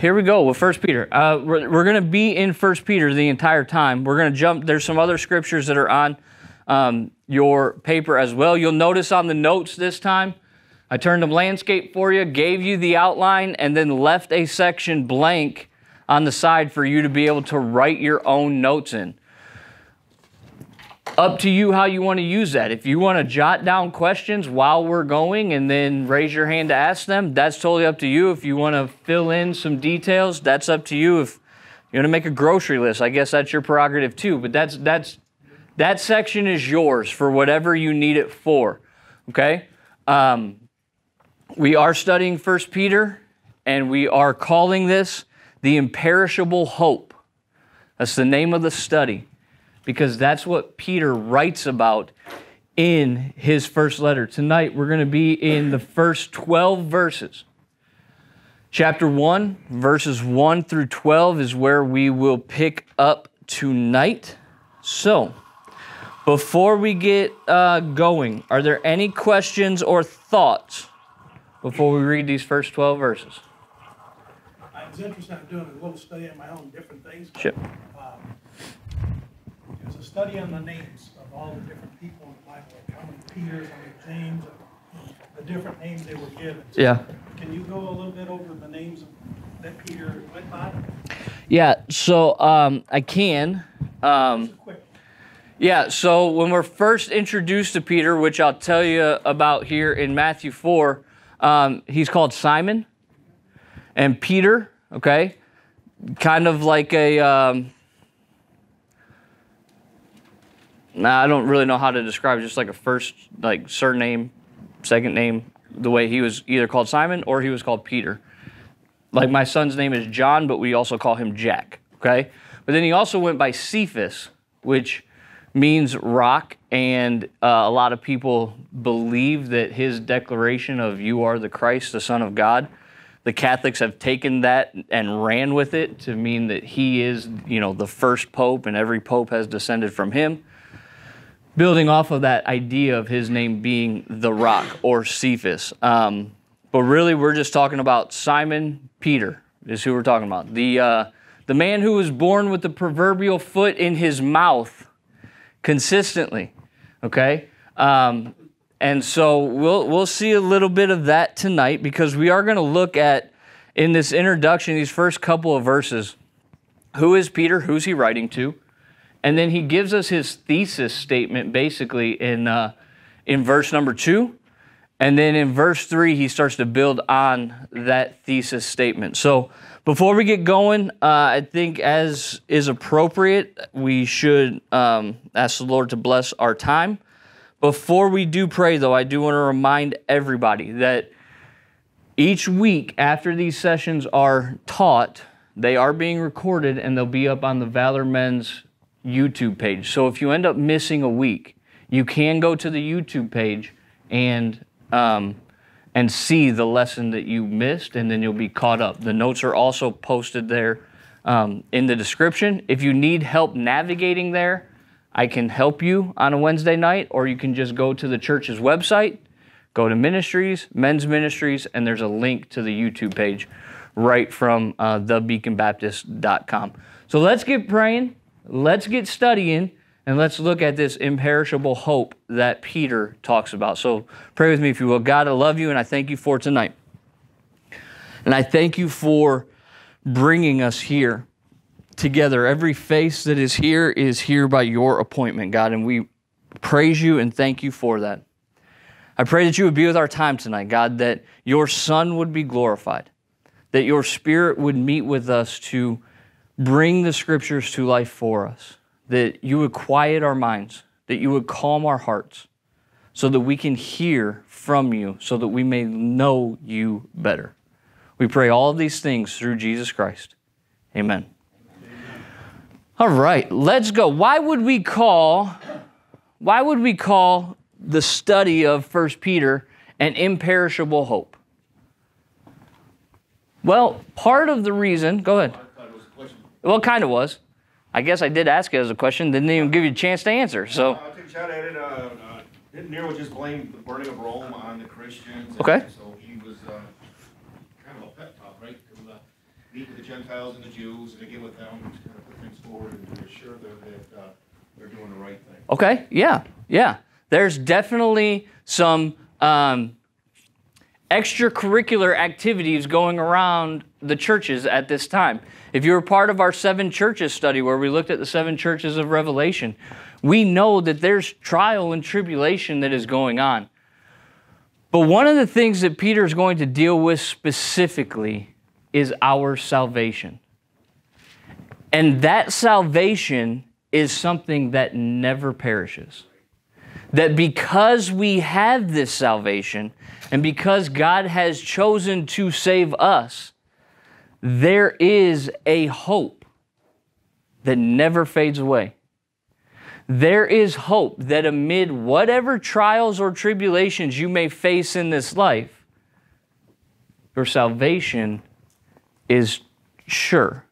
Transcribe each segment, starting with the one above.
here we go with First Peter. Uh, we're we're going to be in First Peter the entire time. We're going to jump. There's some other scriptures that are on um, your paper as well. You'll notice on the notes this time, I turned them landscape for you, gave you the outline, and then left a section blank on the side for you to be able to write your own notes in up to you how you want to use that. If you want to jot down questions while we're going and then raise your hand to ask them, that's totally up to you. If you want to fill in some details, that's up to you. If you want to make a grocery list, I guess that's your prerogative too. But that's that's that section is yours for whatever you need it for. Okay. Um, we are studying First Peter, and we are calling this the imperishable hope. That's the name of the study because that's what Peter writes about in his first letter. Tonight, we're going to be in the first 12 verses. Chapter 1, verses 1 through 12 is where we will pick up tonight. So, before we get uh, going, are there any questions or thoughts before we read these first 12 verses? I was interested in doing a little study on my own different things. Sure. Um, was a study on the names of all the different people in the Bible, like how many Peters, how many James, the different names they were given. So Yeah. Can you go a little bit over the names that Peter went by? Yeah, so um, I can. Um. Yeah, so when we're first introduced to Peter, which I'll tell you about here in Matthew 4, um, he's called Simon. And Peter, okay, kind of like a. Um, nah, I don't really know how to describe just like a first, like surname, second name, the way he was either called Simon or he was called Peter. Like my son's name is John, but we also call him Jack, okay? But then he also went by Cephas, which means rock, and uh, a lot of people believe that his declaration of "You are the Christ, the Son of God," the Catholics have taken that and ran with it to mean that he is, you know, the first pope, and every pope has descended from him. Building off of that idea of his name being the Rock or Cephas, um, but really we're just talking about Simon Peter is who we're talking about. The uh, the man who was born with the proverbial foot in his mouth consistently. Okay? Um, and so we'll we'll see a little bit of that tonight because we are going to look at in this introduction, these first couple of verses, who is Peter? Who's he writing to? And then he gives us his thesis statement basically in uh, in verse number two. And then in verse three, he starts to build on that thesis statement. So before we get going, uh, I think as is appropriate, we should um, ask the Lord to bless our time. Before we do pray, though, I do want to remind everybody that each week after these sessions are taught, they are being recorded and they'll be up on the Valor Men's YouTube page. So if you end up missing a week, you can go to the YouTube page and um, and see the lesson that you missed, and then you'll be caught up. The notes are also posted there um, in the description. If you need help navigating there, I can help you on a Wednesday night, or you can just go to the church's website, go to ministries, men's ministries, and there's a link to the YouTube page right from uh, thebeaconbaptist.com. So let's get praying, let's get studying, and let's look at this imperishable hope that Peter talks about. So pray with me if you will. God, I love you and I thank you for tonight. And I thank you for bringing us here together. Every face that is here is here by your appointment, God, and we praise you and thank you for that. I pray that you would be with our time tonight, God, that your Son would be glorified, that your Spirit would meet with us to bring the Scriptures to life for us, that you would quiet our minds, that you would calm our hearts, so that we can hear from you, so that we may know you better. We pray all of these things through Jesus Christ. Amen. All right, let's go. Why would we call why would we call the study of First Peter an imperishable hope? Well, part of the reason, go ahead. Well, it kind of was. I guess I did ask it as a question, didn't even give you a chance to answer. So, I'll take a shot at it. Uh, uh, didn't Nero just blame the burning of Rome on the Christians? Okay. So he was uh, kind of a pep talk, right? To, uh, meet with the Gentiles and the Jews and to get with them, to kind of put things forward and to assure them that, uh, they're doing the right thing. Okay, yeah, yeah. There's definitely some um, extracurricular activities going around the churches at this time. If you were part of our seven churches study where we looked at the seven churches of Revelation, we know that there's trial and tribulation that is going on. But one of the things that Peter is going to deal with specifically is our salvation. And that salvation is something that never perishes. That because we have this salvation and because God has chosen to save us, there is a hope that never fades away. There is hope that amid whatever trials or tribulations you may face in this life, your salvation is sure.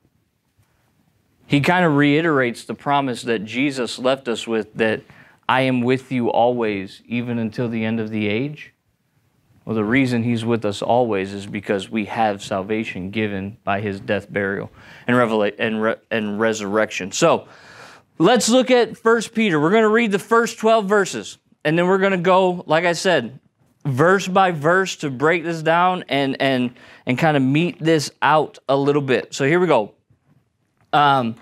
He kind of reiterates the promise that Jesus left us with that I am with you always, even until the end of the age. Well, the reason he's with us always is because we have salvation given by his death, burial, and, revela- and, re- and resurrection. So let's look at 1 Peter. We're going to read the first 12 verses, and then we're going to go, like I said, verse by verse to break this down and, and, and kind of meet this out a little bit. So here we go. Um,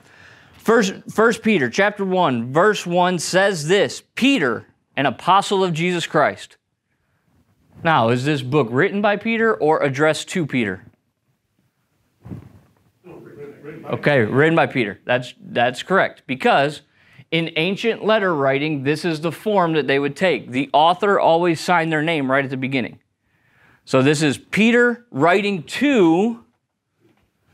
first, first Peter chapter 1, verse 1 says this Peter, an apostle of Jesus Christ. Now, is this book written by Peter or addressed to Peter? Okay, written by Peter. That's that's correct. Because in ancient letter writing, this is the form that they would take. The author always signed their name right at the beginning. So this is Peter writing to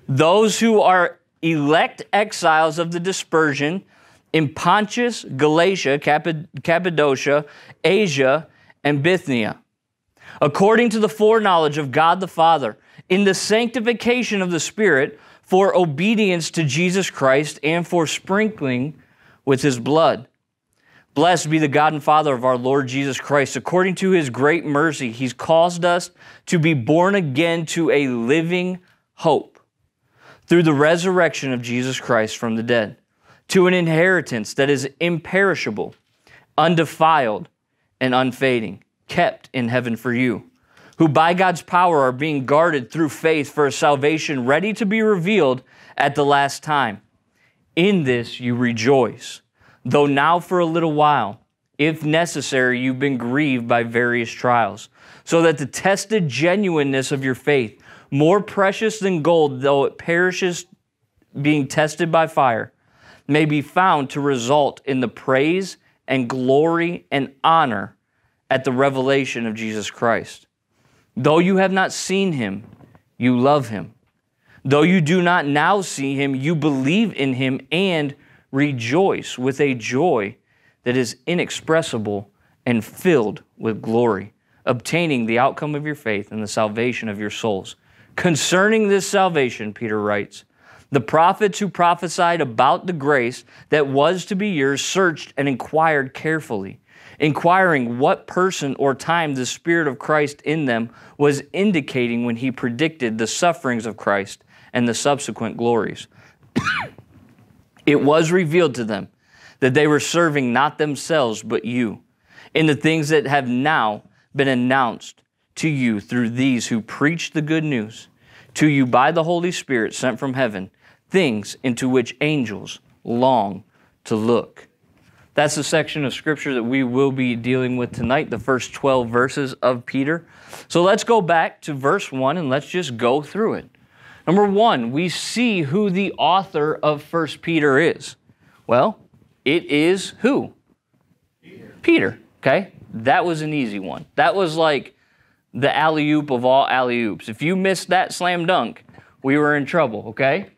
those who are elect exiles of the dispersion in Pontus, Galatia, Cappadocia, Asia, and Bithynia, according to the foreknowledge of God the Father, in the sanctification of the Spirit, for obedience to Jesus Christ and for sprinkling with his blood. Blessed be the God and Father of our Lord Jesus Christ. According to his great mercy, he's caused us to be born again to a living hope through the resurrection of Jesus Christ from the dead, to an inheritance that is imperishable, undefiled, and unfading, kept in heaven for you who by God's power are being guarded through faith for a salvation ready to be revealed at the last time. In this you rejoice, though now for a little while, if necessary, you've been grieved by various trials, so that the tested genuineness of your faith, more precious than gold, though it perishes being tested by fire, may be found to result in the praise and glory and honor at the revelation of Jesus Christ Though you have not seen him, you love him. Though you do not now see him, you believe in him and rejoice with a joy that is inexpressible and filled with glory, obtaining the outcome of your faith and the salvation of your souls. Concerning this salvation, Peter writes, the prophets who prophesied about the grace that was to be yours searched and inquired carefully inquiring what person or time the Spirit of Christ in them was indicating when he predicted the sufferings of Christ and the subsequent glories. it was revealed to them that they were serving not themselves but you in the things that have now been announced to you through these who preach the good news to you by the Holy Spirit sent from heaven, things into which angels long to look. That's the section of scripture that we will be dealing with tonight, the first 12 verses of Peter. So let's go back to verse 1 and let's just go through it. Number one, we see who the author of First Peter is. Well, it is who? Peter. Peter. Okay? That was an easy one. That was like the alley oop of all alley oops. If you missed that slam dunk, we were in trouble, okay?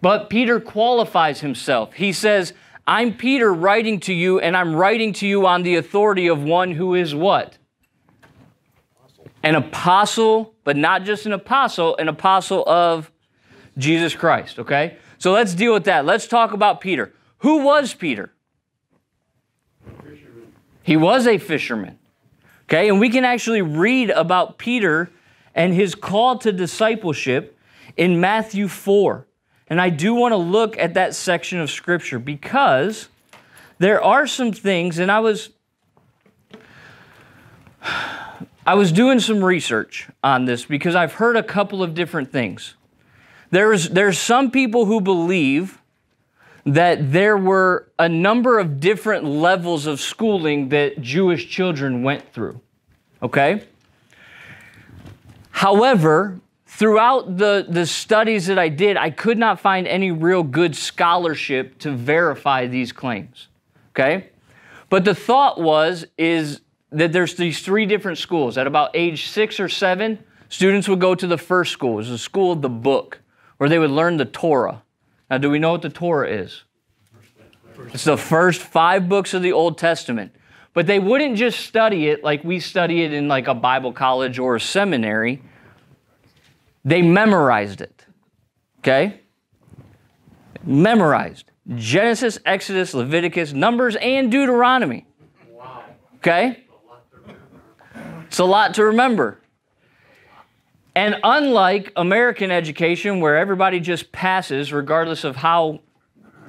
But Peter qualifies himself. He says, I'm Peter writing to you, and I'm writing to you on the authority of one who is what? An apostle, but not just an apostle, an apostle of Jesus Christ, okay? So let's deal with that. Let's talk about Peter. Who was Peter? Fisherman. He was a fisherman. Okay, and we can actually read about Peter and his call to discipleship in Matthew 4. And I do want to look at that section of scripture because there are some things, and I was I was doing some research on this because I've heard a couple of different things. There's there's some people who believe that there were a number of different levels of schooling that Jewish children went through. Okay? However, throughout the, the studies that I did, I could not find any real good scholarship to verify these claims. Okay? But the thought was is that there's these three different schools. At about age six or seven, students would go to the first school. It was the school of the book, where they would learn the Torah. Now, do we know what the Torah is? It's the first five books of the Old Testament. But they wouldn't just study it like we study it in like a Bible college or a seminary. They memorized it. Okay? Memorized. Genesis, Exodus, Leviticus, Numbers, and Deuteronomy. Okay? It's a lot to remember. And unlike American education, where everybody just passes regardless of how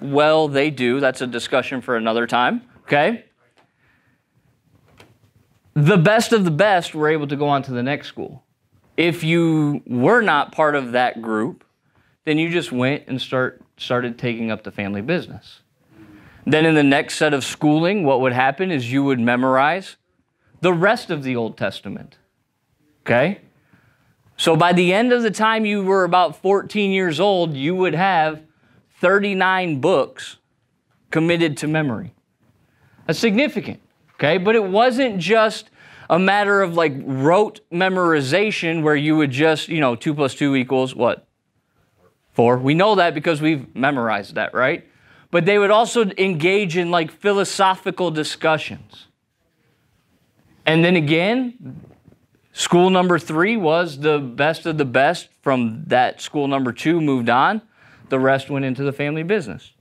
well they do, that's a discussion for another time, okay? The best of the best were able to go on to the next school. If you were not part of that group, then you just went and start, started taking up the family business. Then, in the next set of schooling, what would happen is you would memorize the rest of the Old Testament. Okay? So by the end of the time you were about 14 years old, you would have 39 books committed to memory. That's significant. Okay? But it wasn't just a matter of like rote memorization where you would just, you know, 2 plus 2 equals what? 4. We know that because we've memorized that, right? But they would also engage in like philosophical discussions. And then again, school number three was the best of the best. From that, school number two moved on. The rest went into the family business.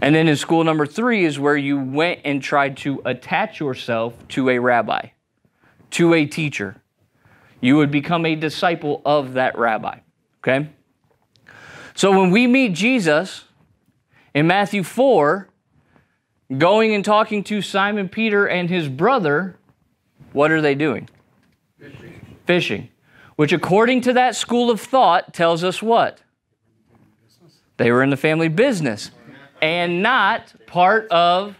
And then in school number three is where you went and tried to attach yourself to a rabbi, to a teacher. You would become a disciple of that rabbi. Okay? So when we meet Jesus in Matthew 4, going and talking to Simon Peter and his brother, what are they doing? Fishing. Fishing. Which, according to that school of thought, tells us what? They were in the family business and not part of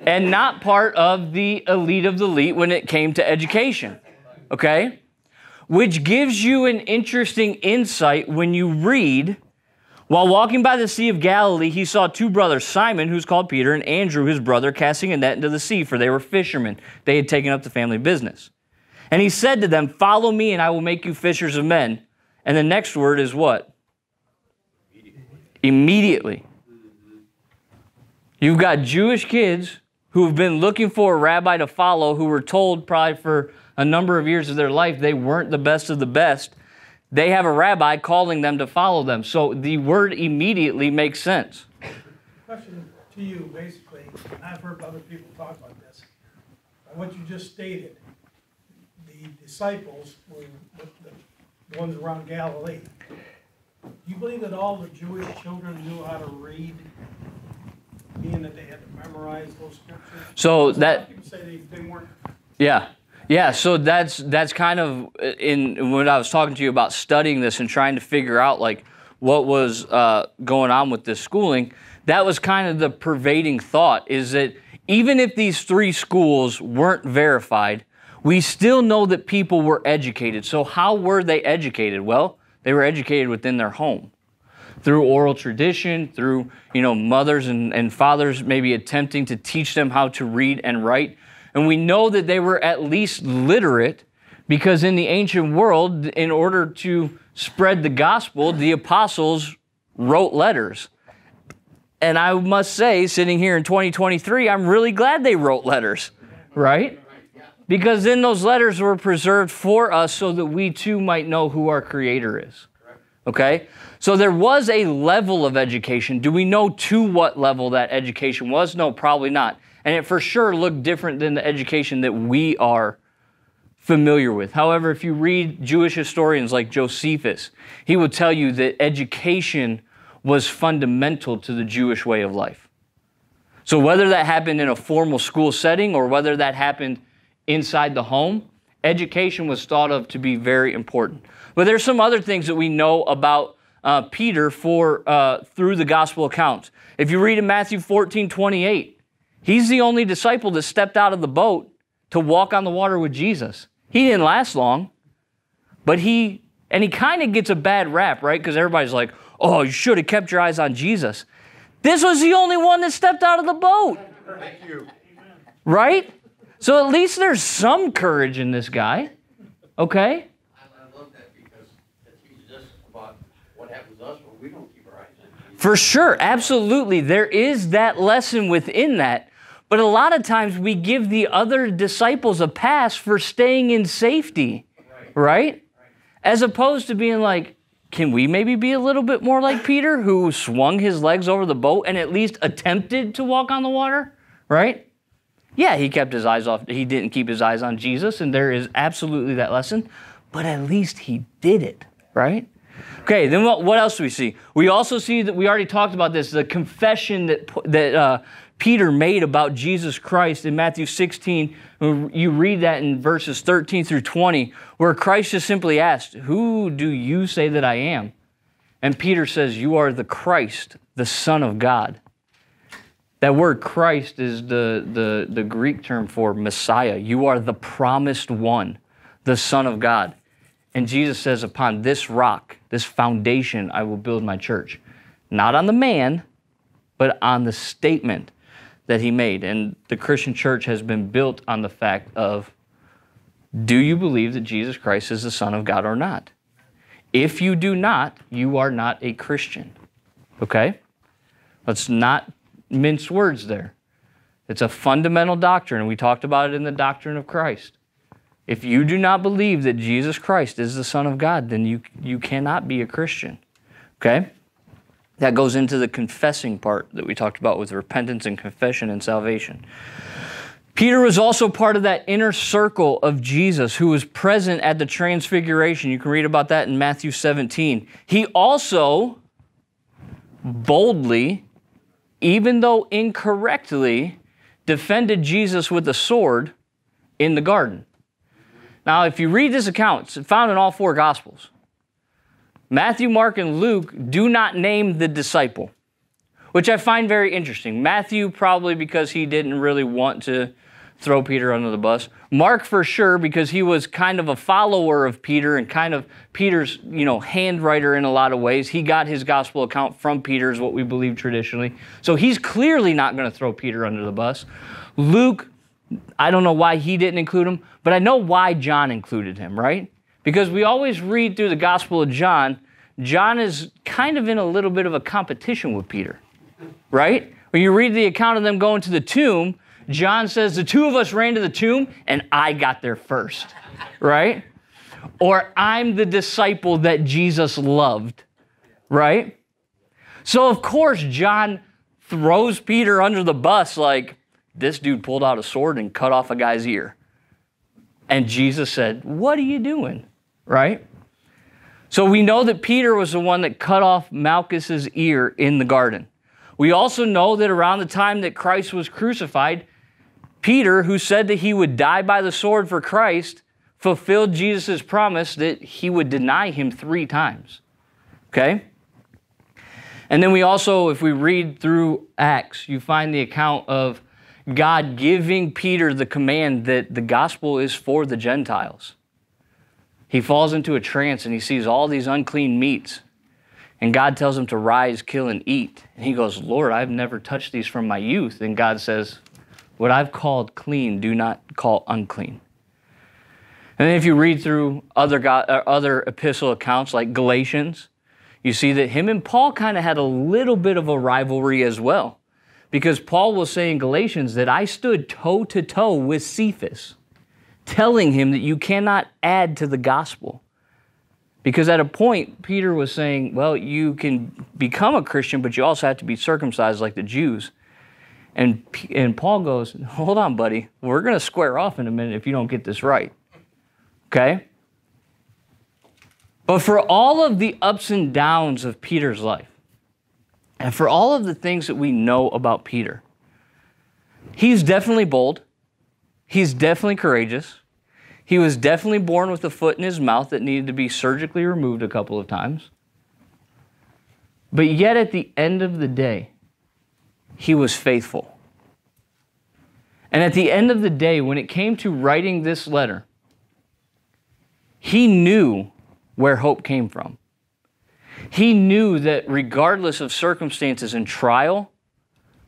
and not part of the elite of the elite when it came to education. Okay? Which gives you an interesting insight when you read while walking by the Sea of Galilee, he saw two brothers, Simon, who's called Peter, and Andrew, his brother, casting a net into the sea, for they were fishermen. They had taken up the family business. And he said to them, Follow me, and I will make you fishers of men. And the next word is what? Immediately. You've got Jewish kids who have been looking for a rabbi to follow, who were told probably for a number of years of their life they weren't the best of the best they have a rabbi calling them to follow them. So the word immediately makes sense. Question to you, basically, I've heard other people talk about this. What you just stated, disciples were the ones around Galilee. Do you believe that all the Jewish children knew how to read, being that they had to memorize those scriptures? So that. People say they, they weren't. Yeah. Yeah, so that's that's kind of in when I was talking to you about studying this and trying to figure out like what was uh, going on with this schooling. That was kind of the pervading thought is that even if these three schools weren't verified, we still know that people were educated. So how were they educated? Well, they were educated within their home through oral tradition, through you know mothers and, and fathers maybe attempting to teach them how to read and write and we know that they were at least literate because in the ancient world, in order to spread the gospel, the apostles wrote letters. And I must say, sitting here in 2023, I'm really glad they wrote letters, right? Because then those letters were preserved for us so that we too might know who our Creator is. Okay? So there was a level of education. Do we know to what level that education was? No, probably not. And it for sure looked different than the education that we are familiar with. However, if you read Jewish historians like Josephus, he will tell you that education was fundamental to the Jewish way of life. So, whether that happened in a formal school setting or whether that happened inside the home, education was thought of to be very important. But there's some other things that we know about uh, Peter for uh, through the gospel accounts. If you read in Matthew 14, 28, he's the only disciple that stepped out of the boat to walk on the water with Jesus. He didn't last long, but he, and he kind of gets a bad rap, right? Because everybody's like, oh, you should have kept your eyes on Jesus. This was the only one that stepped out of the boat. Thank you. Right? So at least there's some courage in this guy. Okay? I love that because it teaches us about what happens us when we don't keep our eyes For sure, absolutely. There is that lesson within that. But a lot of times we give the other disciples a pass for staying in safety, right? As opposed to being like, can we maybe be a little bit more like Peter, who swung his legs over the boat and at least attempted to walk on the water, right? Yeah, he kept his eyes off, he didn't keep his eyes on Jesus, and there is absolutely that lesson, but at least he did it, right? Okay, then what, what else do we see? We also see that we already talked about this the confession that, that uh, Peter made about Jesus Christ in Matthew 16. You read that in verses 13 through 20, where Christ just simply asked, Who do you say that I am? And Peter says, You are the Christ, the Son of God. That word Christ is the, the, the Greek term for Messiah. You are the promised one, the Son of God. And Jesus says, Upon this rock, this foundation, I will build my church. Not on the man, but on the statement that he made. And the Christian church has been built on the fact of do you believe that Jesus Christ is the Son of God or not? If you do not, you are not a Christian. Okay? Let's not mince words there. It's a fundamental doctrine, and we talked about it in the doctrine of Christ. If you do not believe that Jesus Christ is the Son of God, then you, you cannot be a Christian. Okay? That goes into the confessing part that we talked about with repentance and confession and salvation. Peter was also part of that inner circle of Jesus who was present at the transfiguration. You can read about that in Matthew 17. He also boldly, even though incorrectly, defended Jesus with a sword in the garden. Now, if you read this account, it's found in all four Gospels. Matthew, Mark, and Luke do not name the disciple, which I find very interesting. Matthew, probably because he didn't really want to throw Peter under the bus. Mark, for sure, because he was kind of a follower of Peter and kind of Peter's, you know, handwriter in a lot of ways. He got his gospel account from Peter, is what we believe traditionally. So he's clearly not going to throw Peter under the bus. Luke, I don't know why he didn't include him, but I know why John included him, right? Because we always read through the Gospel of John, John is kind of in a little bit of a competition with Peter, right? When you read the account of them going to the tomb, John says, The two of us ran to the tomb and I got there first, right? Or I'm the disciple that Jesus loved, right? So, of course, John throws Peter under the bus like, This dude pulled out a sword and cut off a guy's ear. And Jesus said, What are you doing? right? So we know that Peter was the one that cut off Malchus's ear in the garden. We also know that around the time that Christ was crucified, Peter, who said that he would die by the sword for Christ, fulfilled Jesus' promise that he would deny him three times. Okay? And then we also, if we read through Acts, you find the account of God giving Peter the command that the gospel is for the Gentiles. He falls into a trance and he sees all these unclean meats. And God tells him to rise, kill, and eat. And he goes, Lord, I've never touched these from my youth. And God says, What I've called clean, do not call unclean. And then if you read through other, God, uh, other epistle accounts like Galatians, you see that him and Paul kind of had a little bit of a rivalry as well. Because Paul will say in Galatians that I stood toe to toe with Cephas telling him that you cannot add to the gospel. Because at a point, Peter was saying, well, you can become a Christian, but you also have to be circumcised like the Jews. And, and Paul goes, hold on, buddy, we're going to square off in a minute if you don't get this right. Okay? But for all of the ups and downs of Peter's life, and for all of the things that we know about Peter, he's definitely bold. He's definitely courageous. He was definitely born with a foot in his mouth that needed to be surgically removed a couple of times. But yet, at the end of the day, he was faithful. And at the end of the day, when it came to writing this letter, he knew where hope came from. He knew that regardless of circumstances and trial,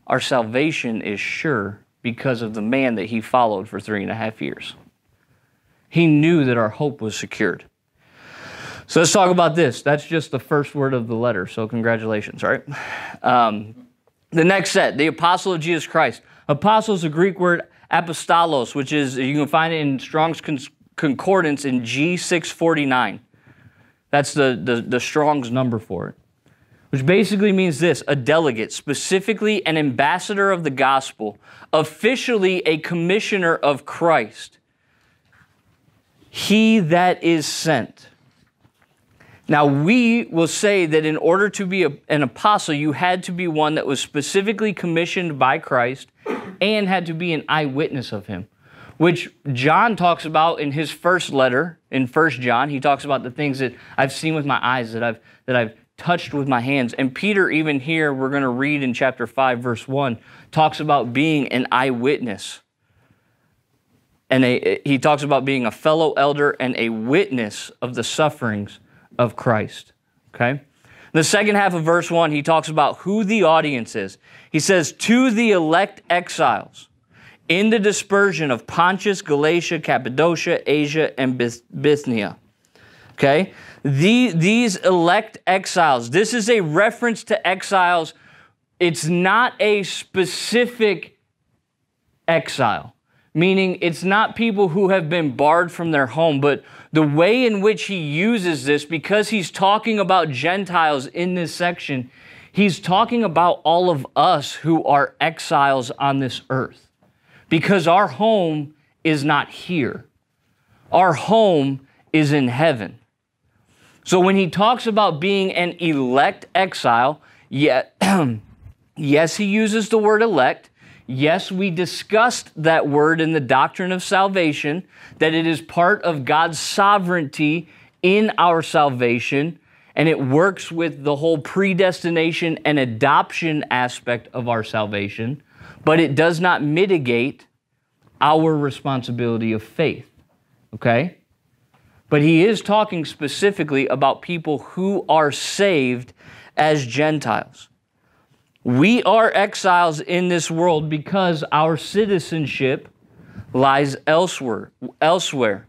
our salvation is sure because of the man that he followed for three and a half years. He knew that our hope was secured. So let's talk about this. That's just the first word of the letter. So congratulations, right? Um, the next set, the apostle of Jesus Christ. Apostle is a Greek word apostolos, which is you can find it in Strong's concordance in G649. That's the, the, the Strong's number for it, which basically means this a delegate, specifically an ambassador of the gospel, officially a commissioner of Christ. He that is sent. Now, we will say that in order to be a, an apostle, you had to be one that was specifically commissioned by Christ and had to be an eyewitness of him which John talks about in his first letter in First John. He talks about the things that I've seen with my eyes, that I've that I've touched with my hands. And Peter, even here, we're going to read in chapter 5, verse 1, talks about being an eyewitness. And a, he talks about being a fellow elder and a witness of the sufferings of Christ. Okay? The second half of verse 1, he talks about who the audience is. He says, To the elect exiles in the dispersion of Pontus, Galatia, Cappadocia, Asia, and Bithynia. Okay? The, these elect exiles, this is a reference to exiles. It's not a specific exile, meaning it's not people who have been barred from their home, but the way in which he uses this, because he's talking about Gentiles in this section, he's talking about all of us who are exiles on this earth because our home is not here. Our home is in heaven. So when he talks about being an elect exile, yet, yes, he uses the word elect. Yes, we discussed that word in the doctrine of salvation, that it is part of God's sovereignty in our salvation, and it works with the whole predestination and adoption aspect of our salvation but it does not mitigate our responsibility of faith. Okay? But he is talking specifically about people who are saved as Gentiles. We are exiles in this world because our citizenship lies elsewhere. Elsewhere.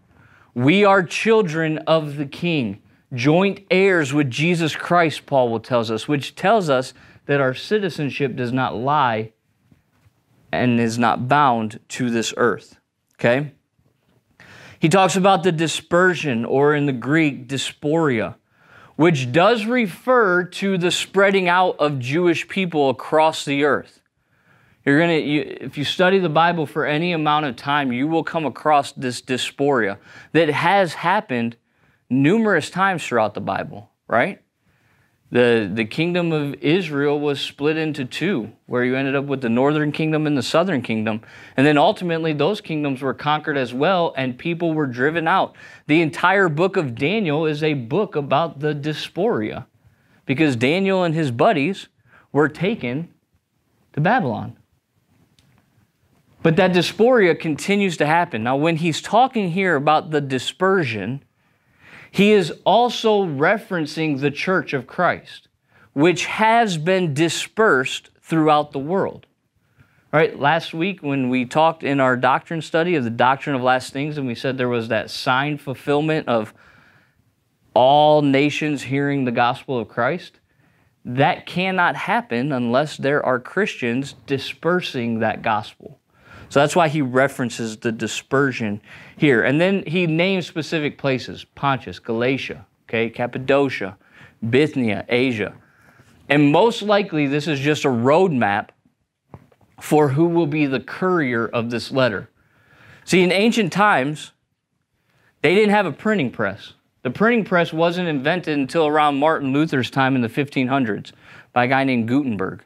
We are children of the King, joint heirs with Jesus Christ, Paul tells us, which tells us that our citizenship does not lie and is not bound to this earth. Okay? He talks about the dispersion, or in the Greek, diaspora, which does refer to the spreading out of Jewish people across the earth. You're gonna, you, if you study the Bible for any amount of time, you will come across this diaspora that has happened numerous times throughout the Bible, right? The, the kingdom of Israel was split into two, where you ended up with the northern kingdom and the southern kingdom. And then ultimately, those kingdoms were conquered as well, and people were driven out. The entire book of Daniel is a book about the diaspora, because Daniel and his buddies were taken to Babylon. But that diaspora continues to happen. Now, when he's talking here about the dispersion, he is also referencing the church of Christ, which has been dispersed throughout the world. All right, last week when we talked in our doctrine study of the doctrine of last things, and we said there was that sign fulfillment of all nations hearing the gospel of Christ, that cannot happen unless there are Christians dispersing that gospel. So that's why he references the dispersion here. And then he names specific places Pontus, Galatia, okay, Cappadocia, Bithynia, Asia. And most likely, this is just a roadmap for who will be the courier of this letter. See, in ancient times, They didn't have a printing press. The printing press wasn't invented until around Martin Luther's time in the 1500s by a guy named Gutenberg.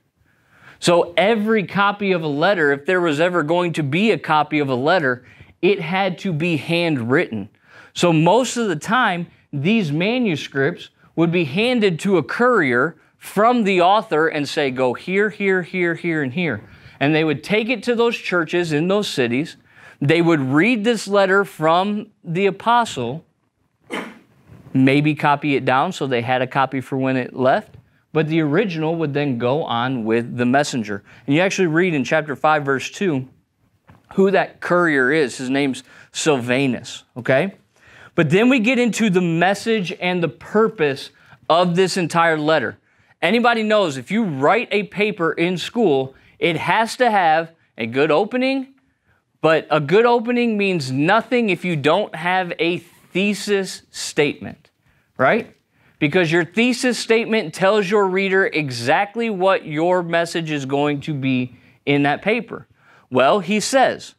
So every copy of a letter, if there was ever going to be a copy of a letter, it had to be handwritten. So most of the time, these manuscripts would be handed to a courier from the author and say, go here, here, here, here, and here. And they would take it to those churches in those cities. They would read this letter from the apostle, maybe copy it down so they had a copy for when it left. But the original would then go on with the messenger. And you actually read in chapter 5, verse 2, who that courier is. His name's Silvanus, okay? But then we get into the message and the purpose of this entire letter. Anybody knows if you write a paper in school, it has to have a good opening, but a good opening means nothing if you don't have a thesis statement, right? Because your thesis statement tells your reader exactly what your message is going to be in that paper. Well, he says,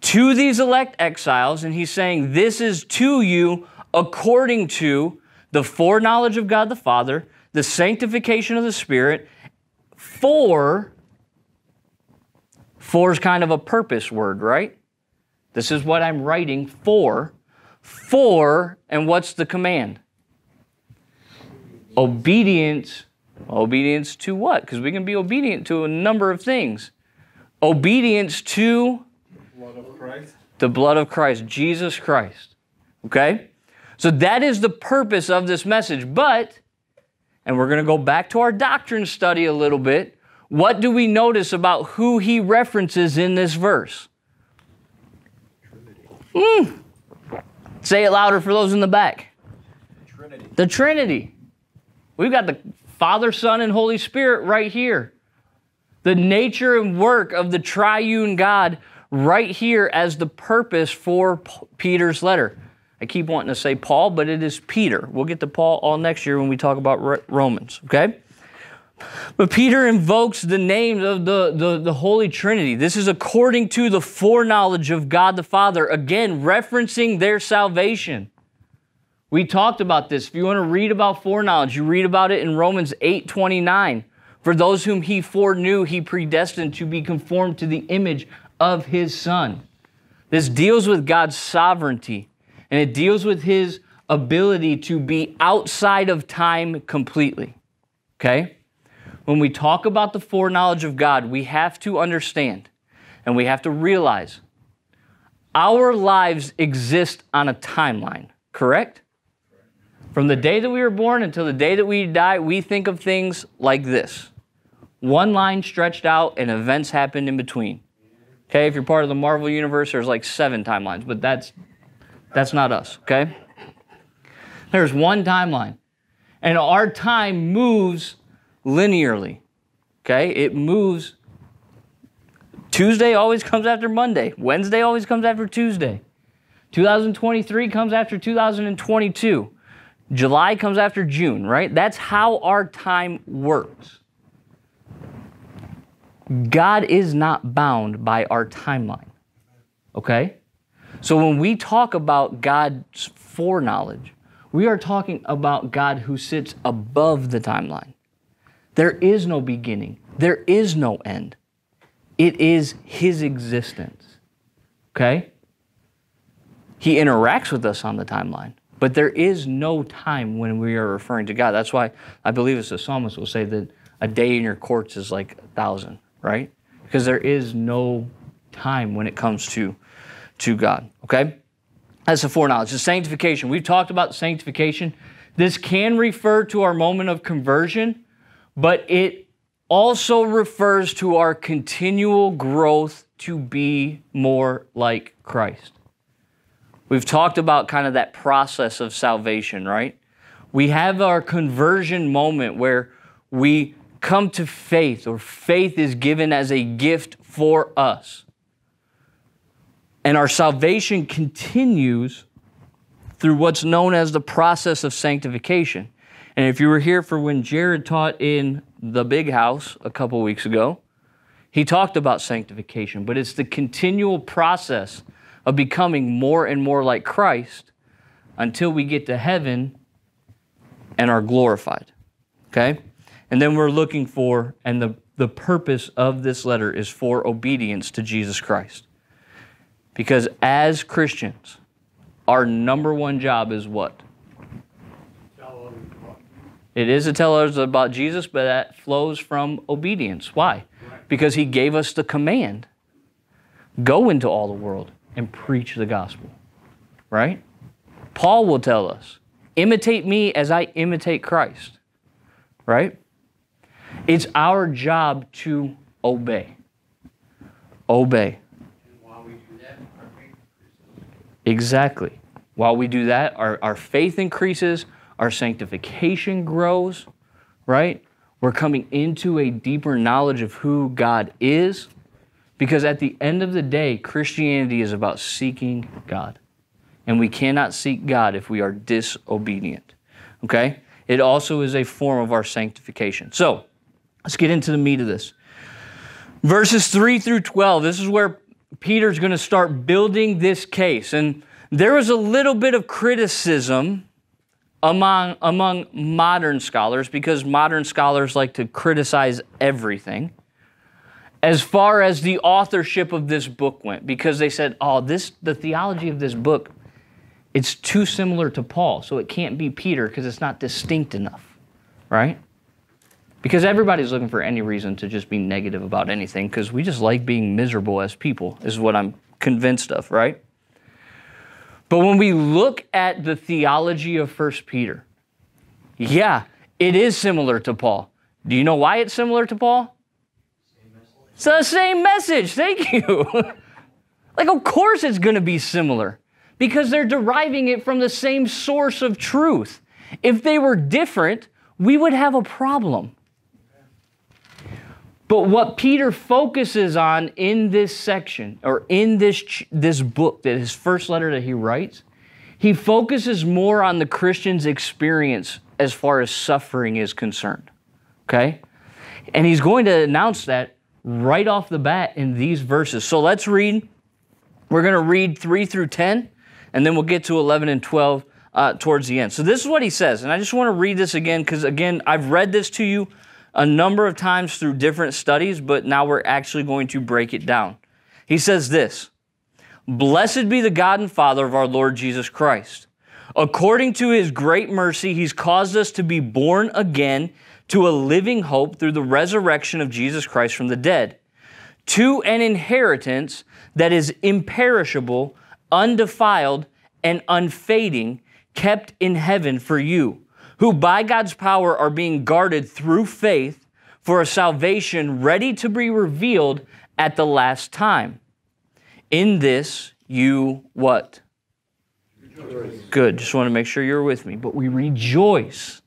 to these elect exiles, and he's saying, This is to you according to the foreknowledge of God the Father, the sanctification of the Spirit, for, for is kind of a purpose word, right? This is what I'm writing for. For, and what's the command? Obedience. Obedience to what? Because we can be obedient to a number of things. Obedience to Blood of Christ. the blood of Christ, Jesus Christ. Okay? So that is the purpose of this message. But, and we're going to go back to our doctrine study a little bit. What do we notice about who he references in this verse? Mm. Say it louder for those in the back. Trinity. The Trinity. We've got the Father, Son, and Holy Spirit right here. The nature and work of the triune God right here as the purpose for Peter's letter. I keep wanting to say Paul, but it is Peter. We'll get to Paul all next year when we talk about Ro- Romans, okay? But Peter invokes the names of the, the, the Holy Trinity. This is according to the foreknowledge of God the Father, again, referencing their salvation. We talked about this. If you want to read about foreknowledge, you read about it in Romans 8 29. For those whom he foreknew, he predestined to be conformed to the image of his Son. This deals with God's sovereignty and it deals with his ability to be outside of time completely. Okay? When we talk about the foreknowledge of God, we have to understand and we have to realize our lives exist on a timeline, correct? From the day that we were born until the day that we die, we think of things like this one line stretched out and events happened in between. Okay, if you're part of the Marvel universe, there's like seven timelines, but that's that's not us, okay? There's one timeline. And our time moves linearly. Okay? It moves Tuesday always comes after Monday. Wednesday always comes after Tuesday. 2023 comes after 2022. July comes after June, right? That's how our time works. God is not bound by our timeline. Okay? So when we talk about God's foreknowledge, we are talking about God who sits above the timeline. There is no beginning, there is no end. It is His existence. Okay? He interacts with us on the timeline, but there is no time when we are referring to God. That's why I believe as the psalmist will say that a day in your courts is like a thousand, right? Because there is no time when it comes to, to God. Okay? That's the foreknowledge. The sanctification. We've talked about sanctification. This can refer to our moment of conversion, but it also refers to our continual growth to be more like Christ. We've talked about kind of that process of salvation, right? We have our conversion moment where we come to faith, or faith is given as a gift for us. And our salvation continues through what's known as the process of sanctification. And if you were here for when Jared taught in the big house a couple weeks ago, he talked about sanctification, but it's the continual process of becoming more and more like Christ until we get to heaven and are glorified. Okay? And then we're looking for, and the, the purpose of this letter is for obedience to Jesus Christ. Because as Christians, our number one job is what? It is to tell others about Jesus, but that flows from obedience. Why? Because he gave us the command go into all the world and preach the gospel. Right? Paul will tell us imitate me as I imitate Christ. Right? It's our job to obey. Obey. Exactly. While we do that, our, our faith increases, our sanctification grows, right? We're coming into a deeper knowledge of who God is. Because at the end of the day, Christianity is about seeking God. And we cannot seek God if we are disobedient. Okay? It also is a form of our sanctification. So, let's get into the meat of this. Verses 3 through 12, this is where Peter's going to start building this case. And there was a little bit of criticism among, among modern scholars because modern scholars like to criticize everything as far as the authorship of this book went because they said oh this the theology of this book it's too similar to paul so it can't be peter because it's not distinct enough right because everybody's looking for any reason to just be negative about anything because we just like being miserable as people is what i'm convinced of right but when we look at the theology of First Peter, yeah, it is similar to Paul. Do you know why it's similar to Paul? It's the same message. Thank you. like, of course, it's going to be similar because they're deriving it from the same source of truth. If they were different, we would have a problem. But what Peter focuses on in this section or in this, this book, that his first letter that he writes, he focuses more on the Christian's experience as far as suffering is concerned. Okay? And he's going to announce that right off the bat in these verses. So let's read. We're going to read 3 through 10, and then we'll get to 11 and 12 uh, towards the end. So this is what he says. And I just want to read this again because, again, I've read this to you a number of times through different studies, but now we're actually going to break it down. He says this Blessed be the God and Father of our Lord Jesus Christ. According to his great mercy, he's caused us to be born again to a living hope through the resurrection of Jesus Christ from the dead, to an inheritance that is imperishable, undefiled, and unfading, kept in heaven for you who by God's power are being guarded through faith for a salvation ready to be revealed at the last time. In this, you what? Rejoice. Good. Just want to make sure you're with me. But we rejoice.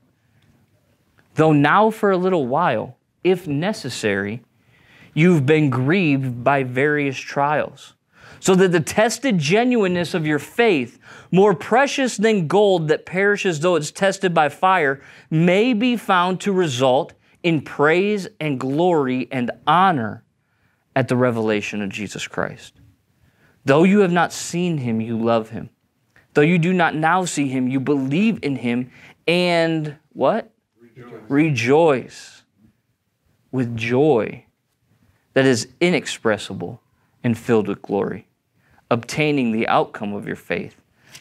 Though now for a little while, if necessary, you've been grieved by various trials so that the tested genuineness of your faith, more precious than gold that perishes though it's tested by fire, may be found to result in praise and glory and honor at the revelation of Jesus Christ. Though you have not seen him, you love him. Though you do not now see him, you believe in him and what? Rejoice, Rejoice with joy that is inexpressible and filled with glory obtaining the outcome of your faith,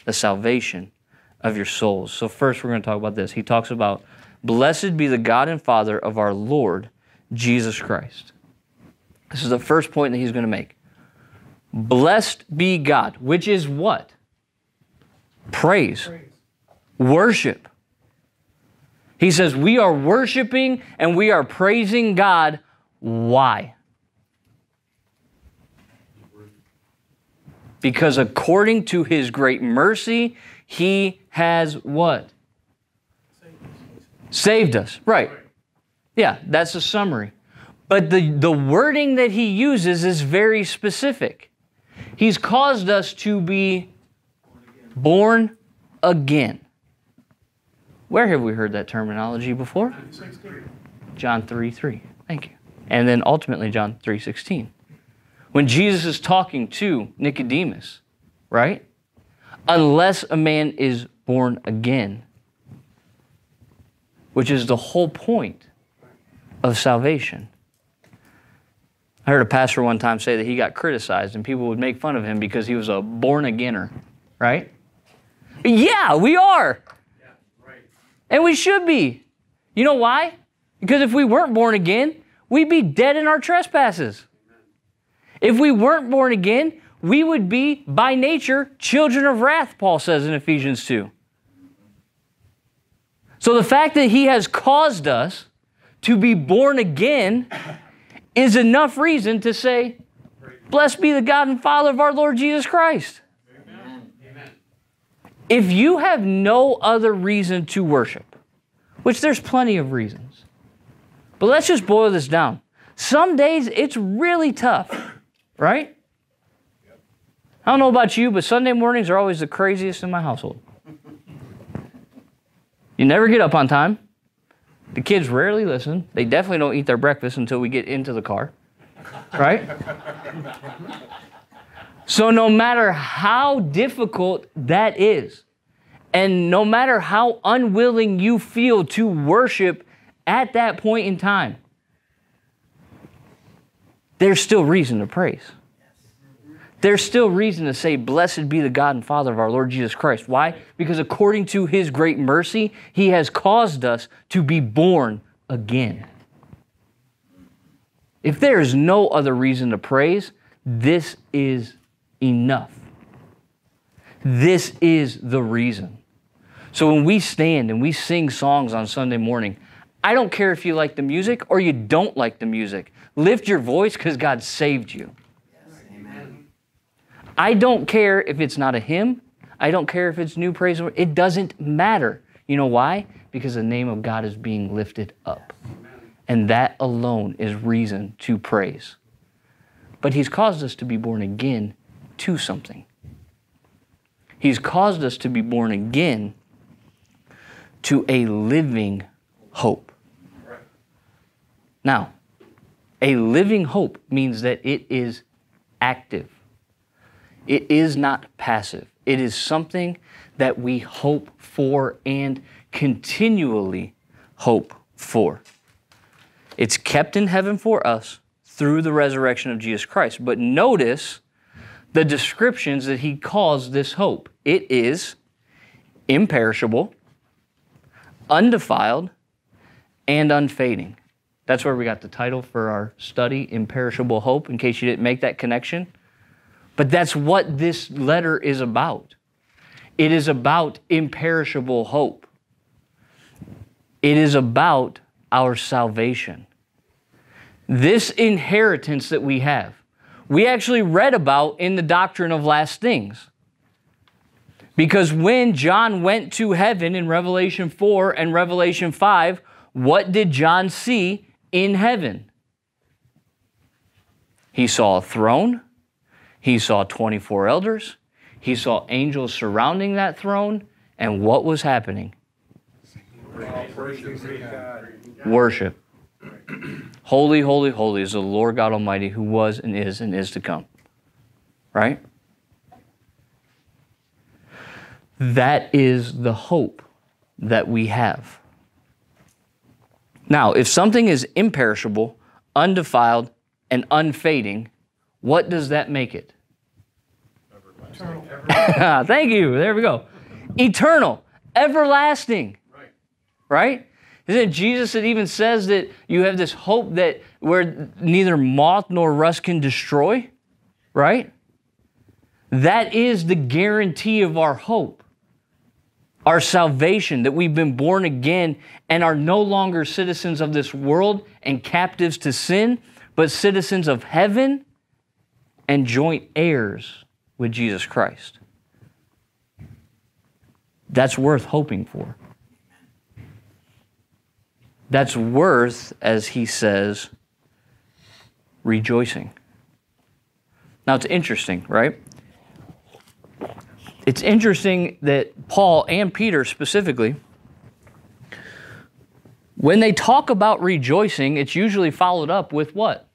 the salvation of your souls. So, first, we're going to talk about this. He talks about, Blessed be the God and Father of our Lord Jesus Christ. This is the first point that he's going to make. Blessed be God, which is what? Praise, Praise. worship. He says, We are worshiping and we are praising God. Why? Because according to his great mercy, he has what? Saved us. Right. Yeah, that's a summary. But the, the wording that he uses is very specific. He's caused us to be born again. Where have we heard that terminology before? John 3 3. Thank you. And then ultimately John 3 16 when Jesus is talking to Nicodemus, right? Unless a man is born again, which is the whole point of salvation. I heard a pastor one time say that he got criticized and people would make fun of him because he was a born againer, right? Yeah, we are. And we should be. You know why? Because if we weren't born again, we'd be dead in our trespasses. If we weren't born again, we would be by nature children of wrath, Paul says in Ephesians 2. So the fact that he has caused us to be born again is enough reason to say, Blessed be the God and Father of our Lord Jesus Christ. If you have no other reason to worship, which there's plenty of reasons, but let's just boil this down. Some days it's really tough, right? I don't know about you, but Sunday mornings are always the craziest in my household. You never get up on time. The kids rarely listen. They definitely don't eat their breakfast until we get into the car, right? So, no matter how difficult that is, and no matter how unwilling you feel to worship at that point in time, there's still reason to praise. There's still reason to say, Blessed be the God and Father of our Lord Jesus Christ. Why? Because according to his great mercy, he has caused us to be born again. If there is no other reason to praise, this is enough. This is the reason. So when we stand and we sing songs on Sunday morning, I don't care if you like the music or you don't like the music. Lift your voice because God saved you. I don't care if it's not a hymn. I don't care if it's new praise. It doesn't matter. You know why? Because the name of God is being lifted up. And that alone is reason to praise. But He's caused us to be born again to something. He's caused us to be born again to a living hope. Now, a living hope means that it is active. It is not passive. It is something that we hope for and continually hope for. It's kept in heaven for us through the resurrection of Jesus Christ. But notice the descriptions that he calls this hope it is imperishable, undefiled, and unfading. That's where we got the title for our study, Imperishable Hope, in case you didn't make that connection. But that's what this letter is about. It is about imperishable hope. It is about our salvation. This inheritance that we have, we actually read about in the doctrine of last things. Because when John went to heaven in Revelation 4 and Revelation 5, what did John see in heaven? He saw a throne, he saw 24 elders, he saw angels surrounding that throne, and what was happening? Worship. Holy, holy, holy is the Lord God Almighty who was and is and is to come. Right? That is the hope that we have. Now, if something is imperishable, undefiled, and unfading, what does that make it? Thank you. There we go. Eternal, everlasting. Right. Right? Isn't it Jesus that even says that you have this hope that where neither moth nor rust can destroy? Right? That is the guarantee of our hope our salvation, that we've been born again and are no longer citizens of this world and captives to sin, but citizens of heaven and joint heirs with Jesus Christ. That's worth hoping for. That's worth, as he says, rejoicing. Now it's interesting, right? it's interesting that Paul and Peter specifically, when they talk about rejoicing, it's usually followed up with what?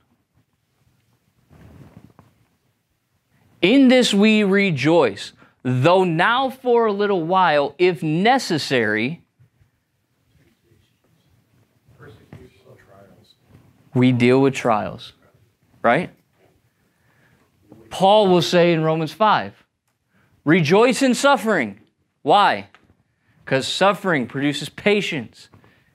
In this we rejoice, though now for a little while, if necessary, we deal with trials, right? Paul will say in Romans 5 rejoice in suffering. Why? Because suffering produces patience,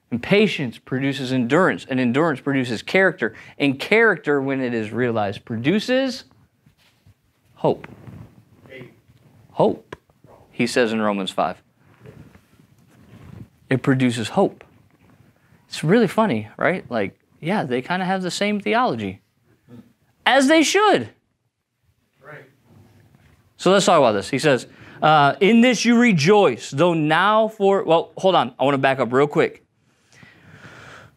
and patience produces endurance, and endurance produces character, and character, when it is realized, produces hope. Hope, he says in Romans 5. It produces hope. It's really funny, right? Like, yeah, they kind of have the same theology, as they should. Right. So let's talk about this. He says, uh, In this you rejoice, though now for, well, hold on. I want to back up real quick.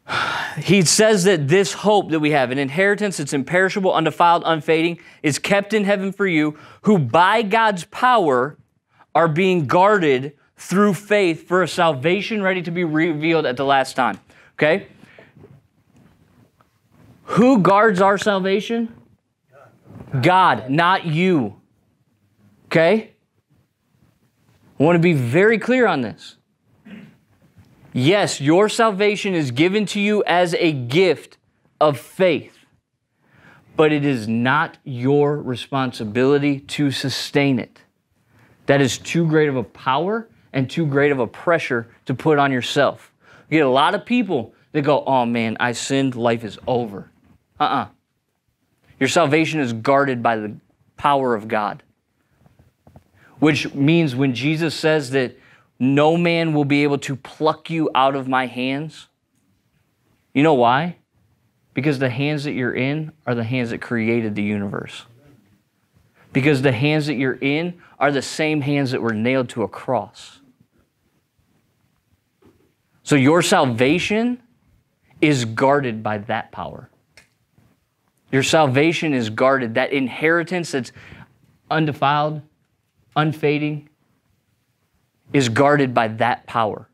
He says that this hope that we have, an inheritance that's imperishable, undefiled, unfading, is kept in heaven for you, who by God's power are being guarded through faith for a salvation ready to be revealed at the last time. Okay? Who guards our salvation? God, not you. Okay? I want to be very clear on this. Yes, your salvation is given to you as a gift of faith, but it is not your responsibility to sustain it. That is too great of a power and too great of a pressure to put on yourself. You get a lot of people that go, oh man, I sinned, life is over. Uh uh Your salvation is guarded by the power of God. Which means when Jesus says that no man will be able to pluck you out of my hands, you know why? Because the hands that you're in are the hands that created the universe. Because the hands that you're in are the same hands that were nailed to a cross. So your salvation is guarded by that power. Your salvation is guarded, that inheritance that's undefiled, unfading, is guarded by that power.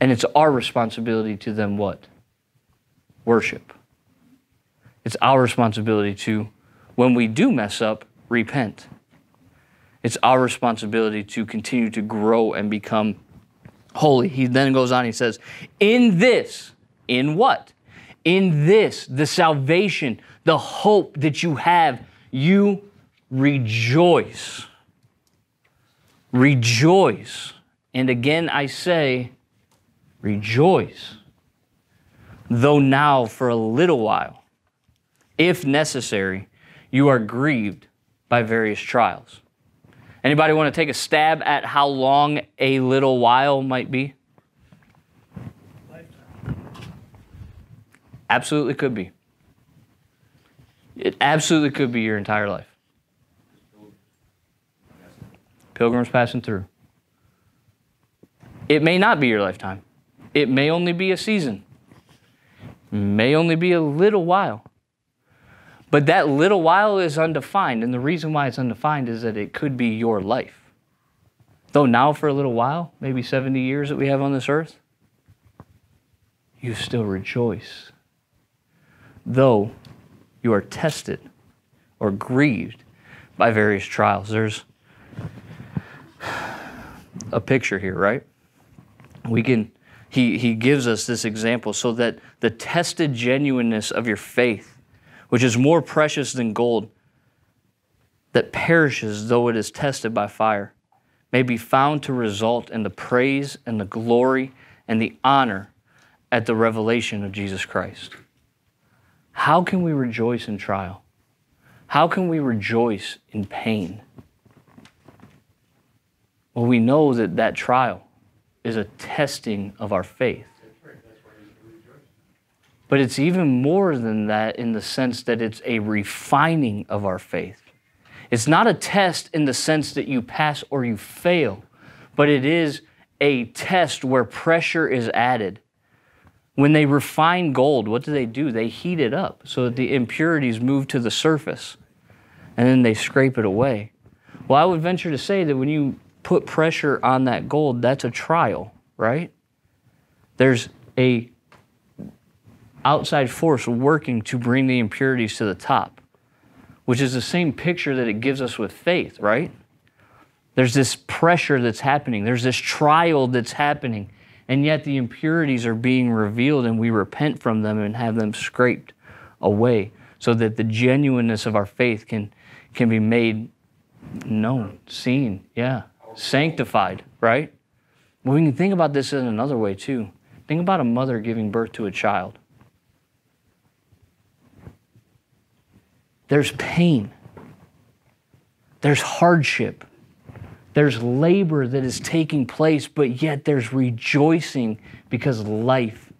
And it's our responsibility to them what? Worship. It's our responsibility to, when we do mess up, repent. It's our responsibility to continue to grow and become holy. He then goes on, he says, In this, in what? In this, the salvation, the hope that you have, you rejoice. Rejoice. And again, I say, rejoice. Though now, for a little while, if necessary, you are grieved by various trials. Anybody want to take a stab at how long a little while might be? Absolutely could be. It absolutely could be your entire life. Pilgrims passing through. It may not be your lifetime. It may only be a season. May only be a little while. But that little while is undefined, and the reason why it's undefined is that it could be your life. Though now, for a little while, maybe 70 years that we have on this earth, you still rejoice. Though you are tested or grieved by various trials. There's a picture here, right? We can he he gives us this example so that the tested genuineness of your faith, which is more precious than gold, that perishes though it is tested by fire, may be found to result in the praise and the glory and the honor at the revelation of Jesus Christ. How can we rejoice in trial? How can we rejoice in pain? Well, we know that that trial is a testing of our faith. But it's even more than that in the sense that it's a refining of our faith. It's not a test in the sense that you pass or you fail, but it is a test where pressure is added. When they refine gold, what do they do? They heat it up so that the impurities move to the surface and then they scrape it away. Well, I would venture to say that when you put pressure on that gold, that's a trial, right? There's a outside force working to bring the impurities to the top. which is the same picture that it gives us with faith, right? There's this pressure that's happening, there's this trial that's happening, and yet the impurities are being revealed, and we repent from them and have them scraped away so that the genuineness of our faith can, can be made known, seen, yeah, sanctified, right? Well, we can think about this in another way too. Think about a mother giving birth to a child. There's pain, there's hardship, there's labor that is taking place, but yet there's rejoicing because life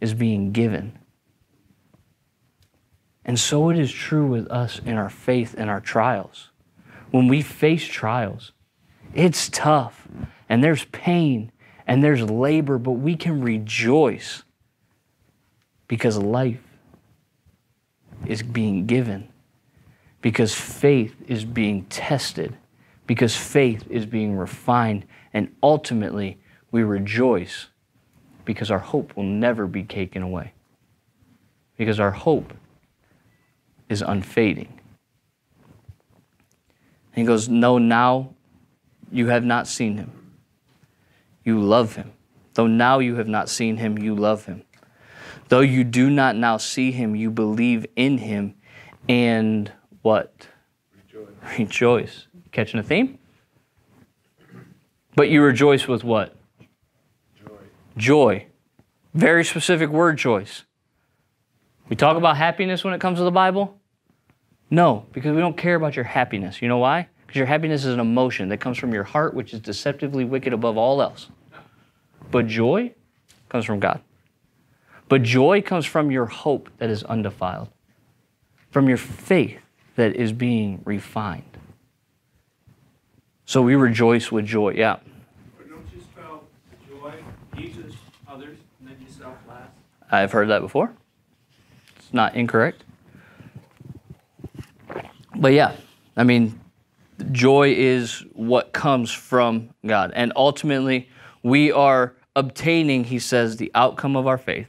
is being given. And so it is true with us in our faith and our trials. When we face trials, it's tough and there's pain and there's labor, but we can rejoice because life is being given, because faith is being tested, because faith is being refined, and ultimately we rejoice because our hope will never be taken away. Because our hope is unfading. And he goes, No, now you have not seen him. You love him. Though now you have not seen him, you love him. Though you do not now see him, you believe in him and what? Rejoice. Rejoice. Catching a theme? But you rejoice with what? Joy. Joy. Very specific word choice. We talk about happiness when it comes to the Bible? No, because we don't care about your happiness. You know why? Because your happiness is an emotion that comes from your heart, which is deceptively wicked above all else. But joy comes from God. But joy comes from your hope that is undefiled, from your faith that is being refined. So we rejoice with joy. Yeah. Don't you spell joy, Jesus, others, and then yourself last? I've heard that before. It's not incorrect. But yeah, I mean, joy is what comes from God. And ultimately, we are obtaining, he says, the outcome of our faith,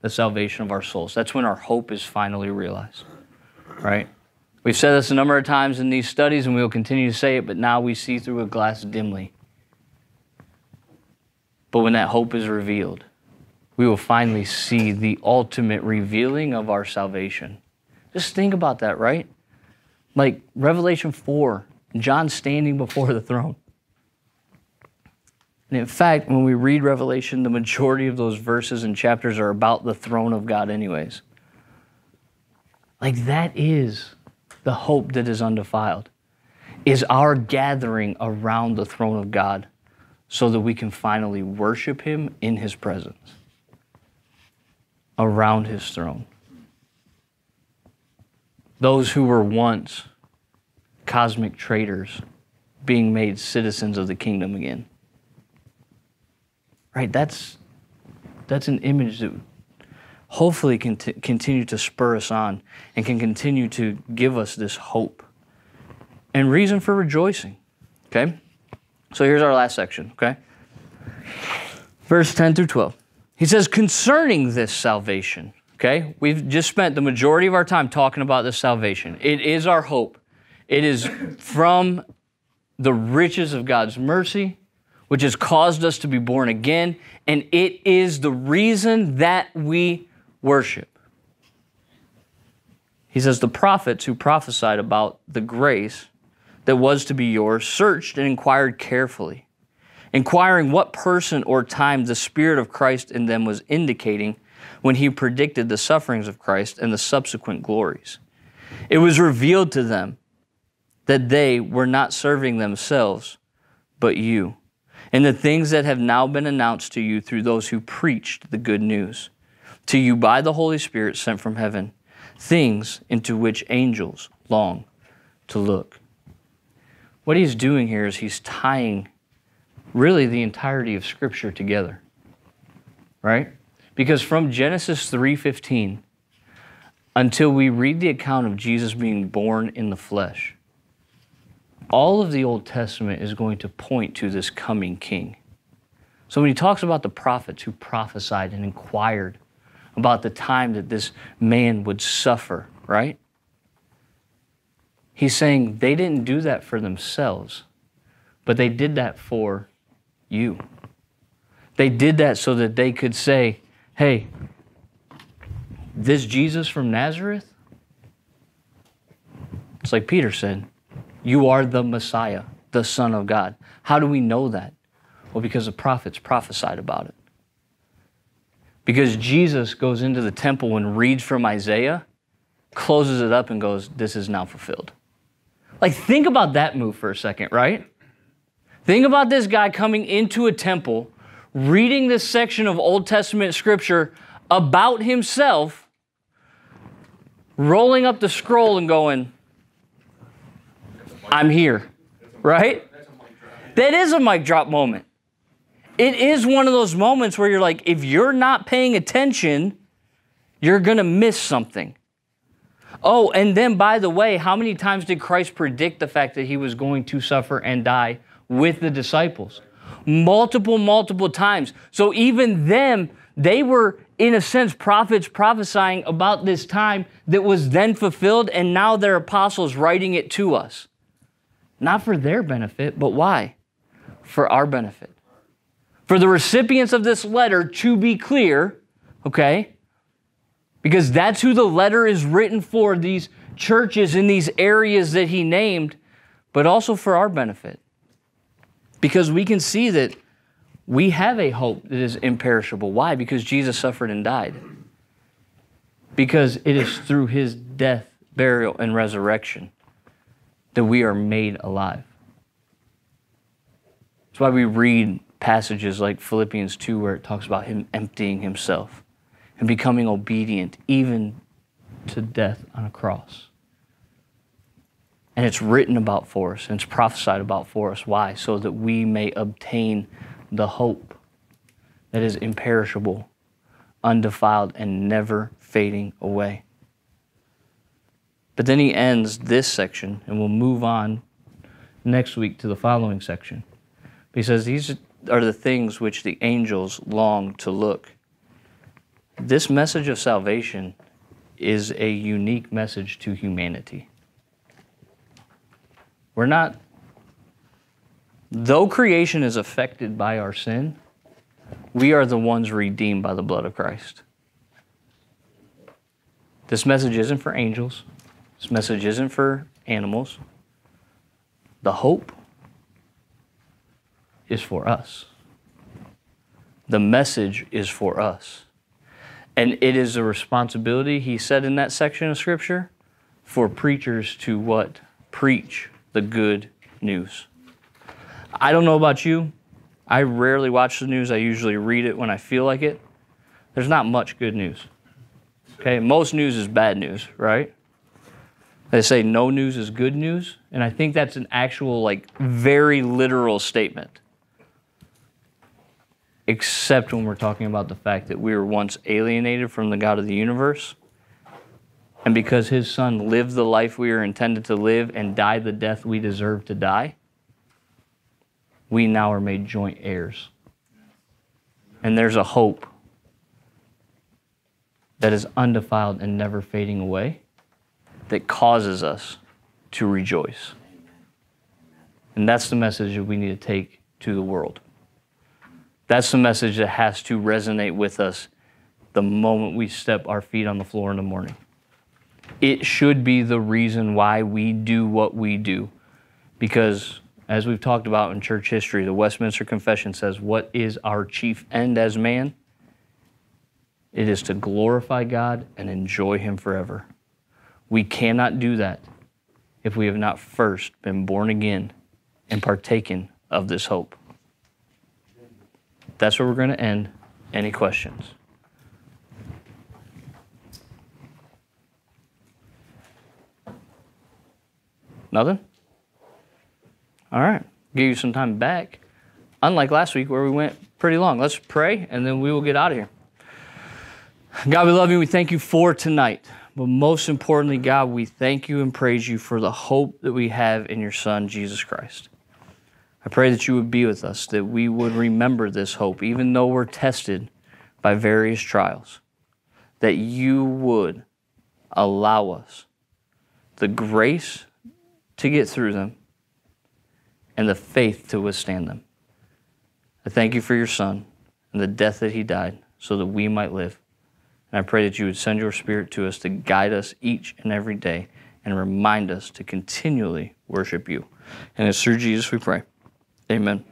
the salvation of our souls. That's when our hope is finally realized, right? We've said this a number of times in these studies, and we will continue to say it, but now we see through a glass dimly. But when that hope is revealed, we will finally see the ultimate revealing of our salvation. Just think about that, right? Like Revelation 4, John standing before the throne. And in fact, when we read Revelation, the majority of those verses and chapters are about the throne of God, anyways. Like that is the hope that is undefiled, is our gathering around the throne of God so that we can finally worship Him in His presence, around His throne. Those who were once cosmic traitors being made citizens of the kingdom again. Right? That's, that's an image that hopefully can t- continue to spur us on and can continue to give us this hope and reason for rejoicing. Okay? So here's our last section, okay? Verse 10 through 12. He says, concerning this salvation, okay? We've just spent the majority of our time talking about this salvation. It is our hope. It is from the riches of God's mercy, which has caused us to be born again, and it is the reason that we worship. He says, The prophets who prophesied about the grace that was to be yours searched and inquired carefully, inquiring what person or time the Spirit of Christ in them was indicating when he predicted the sufferings of Christ and the subsequent glories. It was revealed to them that they were not serving themselves, but you, and the things that have now been announced to you through those who preached the good news, to you by the Holy Spirit sent from heaven, things into which angels long to look. What he's doing here is he's tying really the entirety of Scripture together, right? Because from Genesis 3:15 until we read the account of Jesus being born in the flesh, all of the Old Testament is going to point to this coming king. So when he talks about the prophets who prophesied and inquired about the time that this man would suffer, right? He's saying they didn't do that for themselves, but they did that for you. They did that so that they could say, hey, this Jesus from Nazareth, it's like Peter said, you are the Messiah, the Son of God. How do we know that? Well, because the prophets prophesied about it. Because Jesus goes into the temple and reads from Isaiah, closes it up, and goes, This is now fulfilled. Like, think about that move for a second, right? Think about this guy coming into a temple, reading this section of Old Testament scripture about himself, rolling up the scroll and going, I'm here, right? That is a mic drop moment. It is one of those moments where you're like, if you're not paying attention, you're going to miss something. Oh, and then by the way, how many times did Christ predict the fact that he was going to suffer and die with the disciples? Multiple, multiple times. So even them, they were, in a sense, prophets prophesying about this time that was then fulfilled, and now they're apostles writing it to us. Not for their benefit, but why? For our benefit. For the recipients of this letter to be clear, okay? Because that's who the letter is written for, these churches in these areas that he named, but also for our benefit. Because we can see that we have a hope that is imperishable. Why? Because Jesus suffered and died. Because it is through his death, burial, and resurrection that we are made alive. That's why we read passages like Philippians 2, where it talks about him emptying himself and becoming obedient even to death on a cross. And it's written about for us and it's prophesied about for us. Why? So that we may obtain the hope that is imperishable, undefiled, and never fading away. But then he ends this section, and we'll move on next week to the following section. He says, These are the things which the angels long to look. This message of salvation is a unique message to humanity. We're not, though creation is affected by our sin, we are the ones redeemed by the blood of Christ. This message isn't for angels. This message isn't for animals. The hope is for us. The message is for us. And it is a responsibility, he said in that section of scripture, for preachers to what? Preach the good news. I don't know about you. I rarely watch the news. I usually read it when I feel like it. There's not much good news. Okay, most news is bad news, right? They say no news is good news, and I think that's an actual, like, very literal statement. Except when we're talking about the fact that we were once alienated from the God of the universe, and because his son lived the life we were intended to live and died the death we deserve to die, we now are made joint heirs. And there's a hope that is undefiled and never fading away that causes us to rejoice. And that's the message that we need to take to the world. That's the message that has to resonate with us the moment we step our feet on the floor in the morning. It should be the reason why we do what we do. Because, as we've talked about in church history, the Westminster Confession says, What is our chief end as man? It is to glorify God and enjoy Him forever. We cannot do that if we have not first been born again and partaken of this hope. That's where we're going to end. Any questions? Nothing? All right. Give you some time back. Unlike last week where we went pretty long. Let's pray and then we will get out of here. God, we love you. We thank you for tonight. But most importantly, God, we thank you and praise you for the hope that we have in your Son, Jesus Christ. I pray that you would be with us, that we would remember this hope, even though we're tested by various trials, that you would allow us the grace to get through them and the faith to withstand them. I thank you for your Son and the death that he died so that we might live. And I pray that you would send your Spirit to us to guide us each and every day and remind us to continually worship you. And it's through Jesus we pray. Amen.